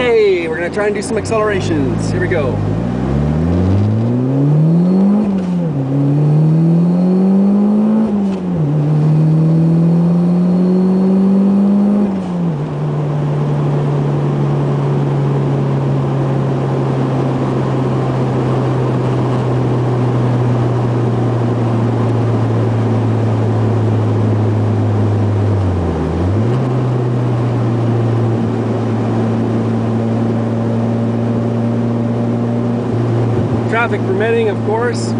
Okay, we're gonna try and do some accelerations. Here we go. Traffic permitting, of course.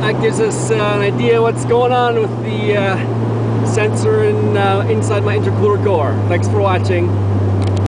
That gives us uh, an idea what's going on with the uh, sensor in, uh, inside my intercooler core. Thanks for watching.